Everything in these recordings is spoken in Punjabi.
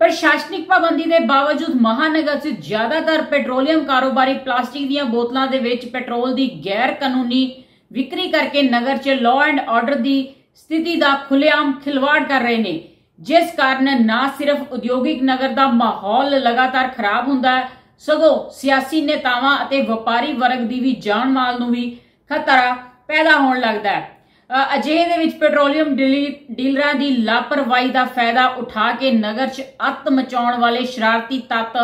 ਪ੍ਰਸ਼ਾਸਨਿਕ ਪਾਬੰਦੀ ਦੇ ਬਾਵਜੂਦ ਮਹਾਨਗਰ 'ਚ ਜ਼ਿਆਦਾਤਰ ਪੈਟਰੋਲੀਅਮ ਕਾਰੋਬਾਰੀ ਪਲਾਸਟਿਕ ਦੀਆਂ ਬੋਤਲਾਂ ਦੇ ਵਿੱਚ ਪੈਟਰੋਲ ਦੀ ਗੈਰ ਕਾਨੂੰਨੀ ਵਿਕਰੀ ਕਰਕੇ ਨਗਰ 'ਚ ਲਾਅ ਐਂਡ ਆਰਡਰ ਦੀ ਸਥਿਤੀ ਦਾ ਖੁੱਲ੍ਹੇਆਮ ਖਿਲਵਾੜ ਕਰ ਰਹੇ ਨੇ, ਜਿਸ ਕਾਰਨ ਨਾ ਸਿਰਫ ਉਦਯੋਗਿਕ ਨਗਰ ਦਾ ਮਾਹੌਲ ਲਗਾਤਾਰ ਖਰਾਬ ਹੁੰਦਾ ਹੈ ਸਗੋਂ ਸਿਆਸੀ ਨੇਤਾਵਾਂ ਅਤੇ ਵਪਾਰੀ ਵਰਗ ਦੀ ਵੀ ਜਾਨ ਮਾਲ ਨੂੰ ਵੀ ਖਤਰਾ ਪੈਦਾ ਹੋਣ ਲੱਗਦਾ ਹੈ। ਅ, ਅਜਿਹੇ ਦੇ ਵਿੱਚ ਪੈਟਰੋਲੀਅਮ ਡੀਲਰਾਂ ਦੀ ਲਾਪਰਵਾਹੀ ਦਾ ਫਾਇਦਾ ਉਠਾ ਕੇ ਨਗਰ 'ਚ ਅੱਤ ਮਚਾਉਣ ਵਾਲੇ ਸ਼ਰਾਰਤੀ ਤੱਤ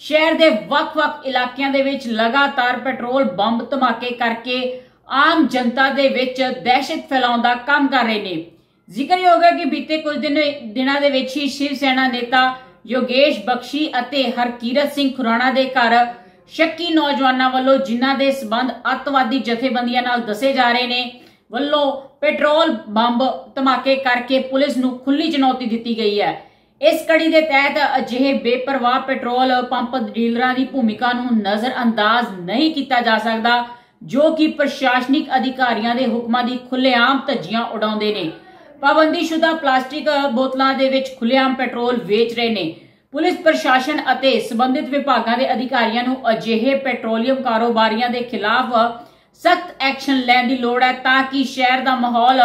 ਸ਼ਹਿਰ ਦੇ ਵੱਖ-ਵੱਖ ਇਲਾਕਿਆਂ ਦੇ ਵਿੱਚ ਲਗਾਤਾਰ ਪੈਟਰੋਲ ਬੰਬ ਧਮਾਕੇ ਕਰਕੇ ਆਮ ਜਨਤਾ ਦੇ ਵਿੱਚ ਦਹਿਸ਼ਤ ਫੈਲਾਉਣ ਦਾ ਕੰਮ ਕਰ ਰਹੇ ਨੇ। ਜ਼ਿਕਰਯੋਗ ਹੈ ਕਿ ਬੀਤੇ ਕੁਝ ਦਿਨ ਦਿਨਾਂ ਦੇ ਵਿੱਚ ਹੀ ਸ਼ਿਵ ਸੈਨਾ ਨੇਤਾ ਯੋਗੇਸ਼ ਬਖਸ਼ੀ ਅਤੇ ਹਰਕੀਰਤ ਸਿੰਘ ਖੁਰਾਣਾ ਦੇ ਘਰ ਸ਼ੱਕੀ ਨੌਜਵਾਨਾਂ ਵੱਲੋਂ ਜਿਨ੍ਹਾਂ ਦੇ ਸਬੰਧ ਅੱਤਵਾਦੀ ਜਥੇਬੰਦੀਆਂ ਨਾਲ ਦੱਸੇ ਜਾ ਰਹੇ ਨੇ ਵੱਲੋਂ ਪੈਟਰੋਲ ਬੰਬ ਧਮਾਕੇ ਕਰਕੇ ਪੁਲਿਸ ਨੂੰ ਖੁੱਲੀ ਚੁਣੌਤੀ ਦਿੱਤੀ ਗਈ ਹੈ। ਇਸ ਕੜੀ ਦੇ ਤਹਿਤ ਅਜਿਹੇ ਬੇਪਰਵਾਹ ਪੈਟਰੋਲ ਪੰਪ ਡੀਲਰਾਂ ਦੀ ਭੂਮਿਕਾ ਨੂੰ ਨਜ਼ਰਅੰਦਾਜ਼ ਨਹੀਂ ਕੀਤਾ ਜਾ ਸਕਦਾ, ਜੋ ਕਿ ਪ੍ਰਸ਼ਾਸਨਿਕ ਅਧਿਕਾਰੀਆਂ ਦੇ ਹੁਕਮਾਂ ਦੀ ਖੁੱਲੇਆਮ ਧੱਜੀਆਂ ਉਡਾਉਂਦੇ ਨੇ। ਪਾਬੰਦੀਸ਼ੁਦਾ ਪਲਾਸਟਿਕ ਬੋਤਲਾਂ ਦੇ ਵਿੱਚ ਖੁੱਲੇਆਮ ਪੈਟਰੋਲ ਵੇਚ ਰਹੇ ਨੇ। ਪੁਲਿਸ ਪ੍ਰਸ਼ਾਸਨ ਅਤੇ ਸਬੰਧਿਤ ਵਿਭਾਗਾਂ ਦੇ ਅਧਿਕਾਰੀਆਂ ਨੂੰ ਅਜਿਹੇ ਪੈਟਰੋਲੀਅਮ ਕਾਰੋਬਾਰੀਆਂ ਦੇ ਖਿਲਾਫ ਸਖਤ ਐਕਸ਼ਨ ਲੈਣ ਦੀ ਲੋੜ ਹੈ ਤਾਂ ਕਿ ਸ਼ਹਿਰ ਦਾ ਮਾਹੌਲ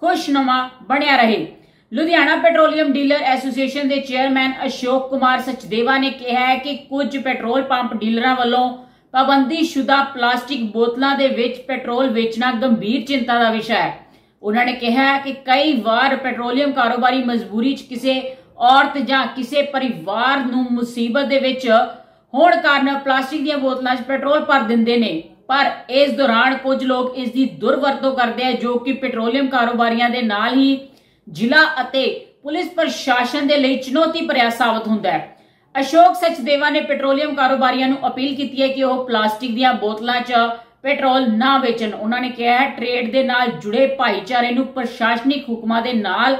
ਖੁਸ਼ਨੁਮਾ ਬਣਿਆ ਰਹੇ। ਲੁਧਿਆਣਾ ਪੈਟਰੋਲੀਅਮ ਡੀਲਰ ਐਸੋਸੀਏਸ਼ਨ ਦੇ ਚੇਅਰਮੈਨ ਅਸ਼ੋਕ ਕੁਮਾਰ ਸਚਦੇਵਾ ਨੇ ਕਿਹਾ ਹੈ ਕਿ ਕੁਝ ਪੈਟਰੋਲ ਪੰਪ ਡੀਲਰਾਂ ਵੱਲੋਂ ਪਾਬੰਦੀਸ਼ੁਦਾ ਪਲਾਸਟਿਕ ਬੋਤਲਾਂ ਦੇ ਵਿੱਚ ਪੈਟਰੋਲ ਵੇਚਣਾ ਗੰਭੀਰ ਚਿੰਤਾ ਦਾ ਵਿਸ਼ਾ ਹੈ। ਉਹਨਾਂ ਨੇ ਕਿਹਾ ਕਿ ਕਈ ਵਾਰ ਪੈਟਰੋਲੀਅਮ ਕਾਰੋਬਾਰੀ ਮਜਬੂਰੀ 'ਚ ਕਿਸੇ ਔਰਤ ਜਾਂ ਕਿਸੇ ਪਰਿਵਾਰ ਨੂੰ ਮੁਸੀਬਤ ਦੇ ਵਿੱਚ ਹੋਣ ਕਾਰਨ ਪਲਾਸਟਿਕ ਦੀਆਂ ਬੋਤਲਾਂ 'ਚ ਪੈਟਰੋਲ ਭਰ ਦਿੰਦੇ ਨੇ। ਪਰ ਇਸ ਦੌਰਾਨ ਕੁਝ ਲੋਕ ਇਸ ਦੀ ਦੁਰਵਰਤੋਂ ਕਰਦੇ ਆ, ਜੋ ਕਿ ਪੈਟਰੋਲੀਅਮ ਕਾਰੋਬਾਰੀਆਂ ਦੇ ਨਾਲ ਹੀ ਜ਼ਿਲ੍ਹਾ ਅਤੇ ਪੁਲਿਸ ਪ੍ਰਸ਼ਾਸਨ ਦੇ ਲਈ ਚੁਣੌਤੀ ਭਰਿਆ ਸਾਬਤ ਹੁੰਦਾ ਹੈ। ਅਸ਼ੋਕ ਸਚਦੇਵਾ ਨੇ ਪੈਟਰੋਲੀਅਮ ਕਾਰੋਬਾਰੀਆਂ ਨੂੰ ਅਪੀਲ ਕੀਤੀ ਹੈ ਕਿ ਉਹ ਪਲਾਸਟਿਕ ਦੀਆਂ ਬੋਤਲਾਂ 'ਚ ਪੈਟਰੋਲ ਨਾ ਵੇਚਣ। ਉਹਨਾਂ ਨੇ ਕਿਹਾ ਹੈ, ਟ੍ਰੇਡ ਦੇ ਨਾਲ ਜੁੜੇ ਭਾਈਚਾਰੇ ਨੂੰ ਪ੍ਰਸ਼ਾਸਨਿਕ ਹੁਕਮਾਂ ਦੇ ਨਾਲ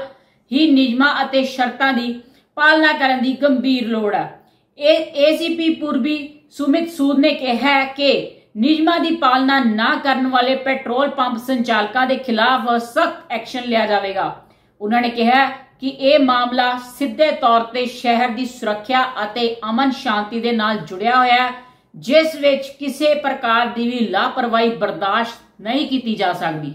ਹੀ ਨਿਯਮਾਂ ਅਤੇ ਸ਼ਰਤਾਂ ਦੀ ਪਾਲਣਾ ਕਰਨ ਦੀ ਗੰਭੀਰ ਲੋੜ ਹੈ। ਏਸੀਪੀ ਪੂਰਬੀ ਸੁਮਿਤ ਸੂਦ ਨੇ ਕਿਹਾ ਹੈ ਕਿ ਨਿਯਮਾਂ ਦੀ ਪਾਲਣਾ ਨਾ ਕਰਨ ਵਾਲੇ ਪੈਟਰੋਲ ਪੰਪ ਸੰਚਾਲਕਾਂ ਦੇ ਖਿਲਾਫ ਸਖਤ ਐਕਸ਼ਨ ਲਿਆ ਜਾਵੇਗਾ। ਉਹਨਾਂ ਨੇ ਕਿਹਾ ਕਿ ਇਹ ਮਾਮਲਾ ਸਿੱਧੇ ਤੌਰ ਤੇ ਸ਼ਹਿਰ ਦੀ ਸੁਰੱਖਿਆ ਅਤੇ ਅਮਨ ਸ਼ਾਂਤੀ ਦੇ ਨਾਲ ਜੁੜਿਆ ਹੋਇਆ ਹੈ, ਜਿਸ ਵਿੱਚ ਕਿਸੇ ਪ੍ਰਕਾਰ ਦੀ ਵੀ ਲਾਪਰਵਾਹੀ ਬਰਦਾਸ਼ਤ ਨਹੀਂ ਕੀਤੀ ਜਾ ਸਕਦੀ।